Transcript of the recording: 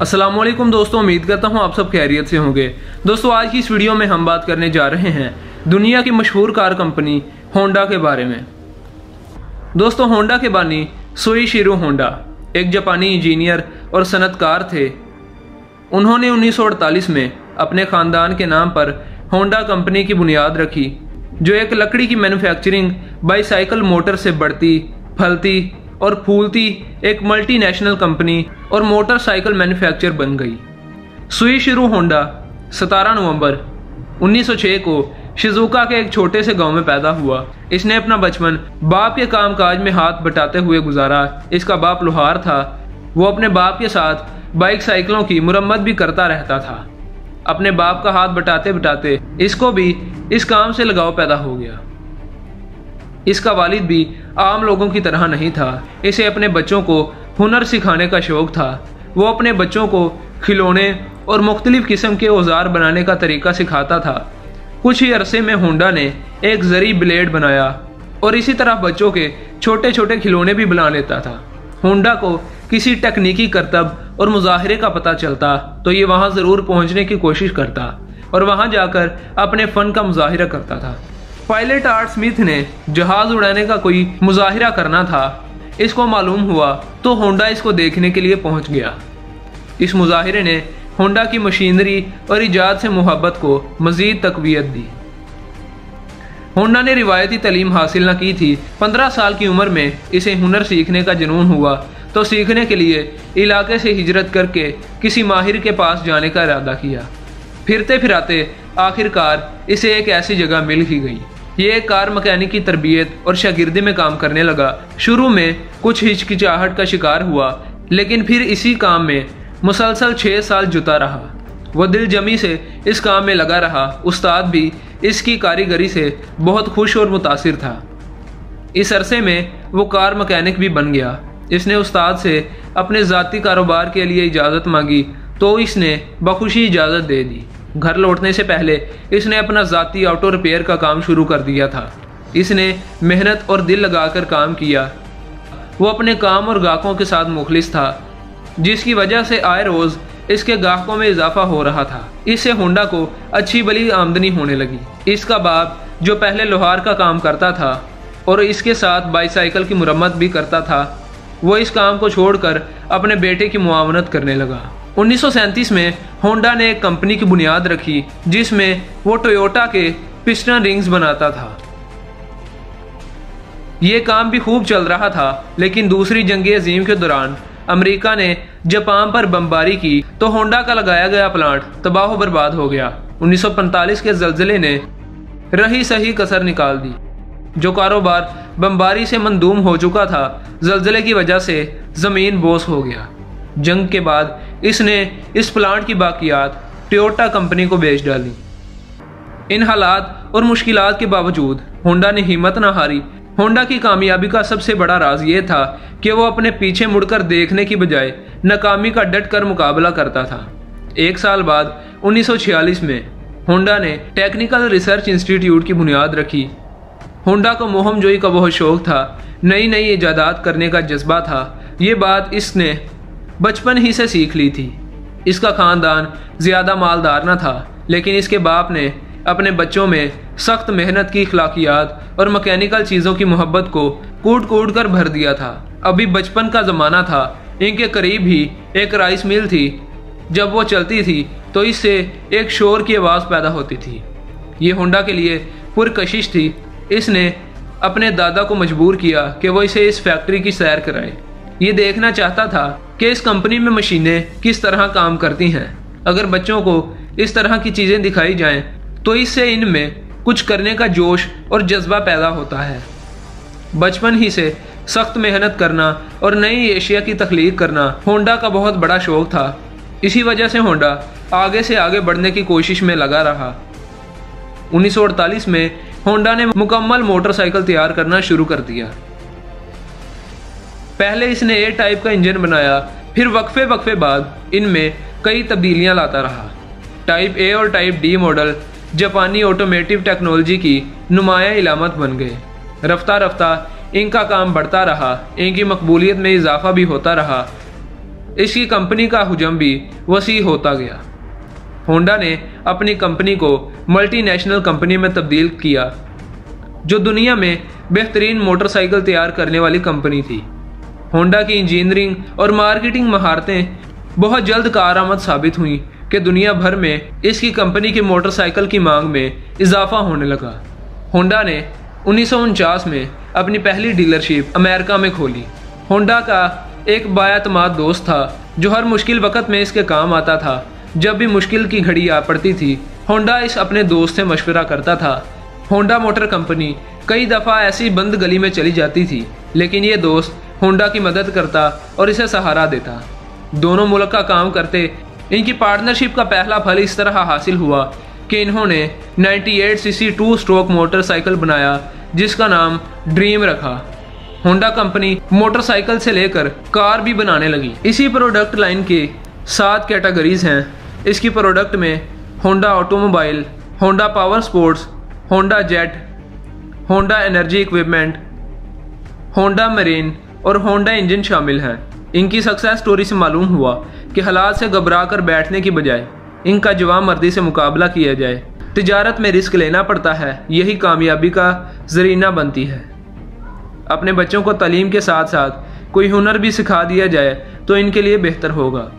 असलम दोस्तों, उम्मीद करता हूँ आप सब खैरियत से होंगे। दोस्तों, आज की इस वीडियो में हम बात करने जा रहे हैं दुनिया की मशहूर कार कंपनी होंडा के बारे में। दोस्तों, होंडा के बानी सोई शिरो होंडा, एक जापानी इंजीनियर और सनतकार थे। उन्होंने 1948 में अपने ख़ानदान के नाम पर होंडा कंपनी की बुनियाद रखी, जो एक लकड़ी की मैन्युफैक्चरिंग बाईसाइकिल मोटर से बढ़ती, फलती और फूलती एक मल्टीनेशनल कंपनी और मोटरसाइकिल मैन्युफैक्चर बन गई। सुई शिरू होंडा 17 नवंबर 1906 को शिजुका के एक छोटे से गाँव में पैदा हुआ। इसने अपना बचपन बाप के कामकाज में हाथ बटाते हुए गुजारा। इसका बाप लोहार था। वो अपने बाप के साथ बाइक साइकिलों की मुरम्मत भी करता रहता था। अपने बाप का हाथ बटाते बटाते इसको भी इस काम से लगाव पैदा हो गया। इसका वालिद भी आम लोगों की तरह नहीं था। इसे अपने बच्चों को हुनर सिखाने का शौक था। वो अपने बच्चों को खिलौने और मुख्तलिफ़ किस्म के औज़ार बनाने का तरीका सिखाता था। कुछ ही अरसे में होंडा ने एक जरी ब्लेड बनाया और इसी तरह बच्चों के छोटे छोटे खिलौने भी बना लेता था। होंडा को किसी तकनीकी करतब और मुजाहरे का पता चलता तो ये वहाँ ज़रूर पहुँचने की कोशिश करता और वहाँ जाकर अपने फ़न का मुजाहरा करता था। पायलट आर्ट स्मिथ ने जहाज़ उड़ाने का कोई मुजाहिरा करना था। इसको मालूम हुआ तो होंडा इसको देखने के लिए पहुँच गया। इस मुजाहिरे ने होंडा की मशीनरी और ईजाद से मोहब्बत को मजीद तकवीत दी। होंडा ने रिवायती तलीम हासिल न की थी। पंद्रह साल की उम्र में इसे हुनर सीखने का जुनून हुआ। तो सीखने के लिए इलाके से हिजरत करके किसी माहिर के पास जाने का इरादा किया। फिरते फिराते आखिरकार इसे एक ऐसी जगह मिल ही गई। ये कार मकैनिक की तरबियत और शागिर्दी में काम करने लगा। शुरू में कुछ हिचकिचाहट का शिकार हुआ, लेकिन फिर इसी काम में मुसलसल छः साल जुता रहा। वह दिल जमी से इस काम में लगा रहा। उस्ताद भी इसकी कारीगरी से बहुत खुश और मुतासर था। इस अरसे में वो कार मकैनिक भी बन गया। इसने उस्ताद से अपने ज़ाती कारोबार के लिए इजाज़त मांगी तो इसने बखुशी इजाज़त दे दी। घर लौटने से पहले इसने अपना ज़ाती ऑटो रिपेयर का काम शुरू कर दिया था। इसने मेहनत और दिल लगाकर काम किया। वो अपने काम और गाहकों के साथ मुखलिस था, जिसकी वजह से आए रोज़ इसके गाहकों में इजाफा हो रहा था। इससे होंडा को अच्छी बली आमदनी होने लगी। इसका बाप, जो पहले लोहार का काम करता था और इसके साथ बाईसाइकिल की मुरम्मत भी करता था, वो इस काम को छोड़कर अपने बेटे की मुआवनत करने लगा। उन्नीस में होंडा ने एक कंपनी की बुनियाद रखी, जिसमें वो टोयोटा के पिस्टन रिंग्स बनाता था। ये काम भी खूब चल रहा था, लेकिन दूसरी जंग अजीम के दौरान अमेरिका ने जापान पर बमबारी की तो होंडा का लगाया गया प्लांट तबाह बर्बाद हो गया। 1945 के जल्जले ने रही सही कसर निकाल दी। जो कारोबार बमबारी से मंदूम हो चुका था, जल्जले की वजह से ज़मीन बोस हो गया। जंग के बाद इसने इस प्लांट की बाकियात टोयोटा कंपनी को बेच डाली। इन हालात और मुश्किल के बावजूद होंडा ने हिम्मत न हारी। होंडा की कामयाबी का सबसे बड़ा राज ये था कि वो अपने पीछे मुड़कर देखने की बजाय नाकामी का डट कर मुकाबला करता था। एक साल बाद 1946 में होंडा ने टेक्निकल रिसर्च इंस्टीट्यूट की बुनियाद रखी। होंडा को मोहम जोई का बहुत शौक था नई नई ईजादात करने का जज्बा था। ये बात इसने बचपन ही से सीख ली थी। इसका खानदान ज़्यादा मालदार न था, लेकिन इसके बाप ने अपने बच्चों में सख्त मेहनत की अखलाकियात और मकैनिकल चीज़ों की मोहब्बत को कूट कूट कर भर दिया था। अभी बचपन का ज़माना था। इनके करीब ही एक राइस मिल थी। जब वो चलती थी तो इससे एक शोर की आवाज़ पैदा होती थी। ये होंडा के लिए पुरकशिश थी। इसने अपने दादा को मजबूर किया कि वो इसे इस फैक्ट्री की सैर कराए। ये देखना चाहता था कि इस कंपनी में मशीनें किस तरह काम करती हैं। अगर बच्चों को इस तरह की चीज़ें दिखाई जाएँ तो इससे इनमें कुछ करने का जोश और जज्बा पैदा होता है। बचपन ही से सख्त मेहनत करना और नई एशिया की तख्लीक करना होंडा का बहुत बड़ा शौक था। इसी वजह से होंडा आगे से आगे बढ़ने की कोशिश में लगा रहा। 1948 में होंडा ने मुकम्मल मोटरसाइकिल तैयार करना शुरू कर दिया। पहले इसने ए टाइप का इंजन बनाया, फिर वक्फे वक्फे बाद इनमें कई तब्दीलियाँ लाता रहा। टाइप ए और टाइप डी मॉडल जापानी ऑटोमेटिव टेक्नोलॉजी की नुमाया इलामत बन गए। रफ्ता रफ्ता इनका काम बढ़ता रहा, इनकी मकबूलियत में इजाफा भी होता रहा। इसकी कंपनी का हजम भी वसी होता गया। होंडा ने अपनी कंपनी को मल्टीनेशनल कंपनी में तब्दील किया, जो दुनिया में बेहतरीन मोटरसाइकिल तैयार करने वाली कंपनी थी। होंडा की इंजीनियरिंग और मार्केटिंग महारतें बहुत जल्द कारआमद साबित हुई कि दुनिया भर में इसकी कंपनी की मोटरसाइकिल की मांग में इजाफा होने लगा। होंडा ने उन्नीस सौ उनचास में अपनी पहली डीलरशिप अमेरिका में खोली। होंडा का एक बायातमाद दोस्त था, जो हर मुश्किल वक्त में इसके काम आता था। जब भी मुश्किल की घड़ी आ पड़ती थी, होंडा इस अपने दोस्त से मशवरा करता था। होंडा मोटर कंपनी कई दफ़ा ऐसी बंद गली में चली जाती थी, लेकिन ये दोस्त होंडा की मदद करता और इसे सहारा देता। दोनों मुल्क का काम करते, इनकी पार्टनरशिप का पहला फल इस तरह हासिल हुआ कि इन्होंने 98 सीसी टू स्ट्रोक मोटरसाइकिल बनाया, जिसका नाम ड्रीम रखा। होंडा कंपनी मोटरसाइकिल से लेकर कार भी बनाने लगी। इसी प्रोडक्ट लाइन के सात कैटेगरीज हैं। इसकी प्रोडक्ट में Honda automobile Honda power sports Honda jet Honda energy equipment Honda marine और होंडा इंजन शामिल हैं। इनकी सक्सेस स्टोरी से मालूम हुआ कि हालात से घबरा कर बैठने की बजाय इनका जवाब मर्दी से मुकाबला किया जाए। तिजारत में रिस्क लेना पड़ता है, यही कामयाबी का जरीना बनती है। अपने बच्चों को तलीम के साथ साथ कोई हुनर भी सिखा दिया जाए तो इनके लिए बेहतर होगा।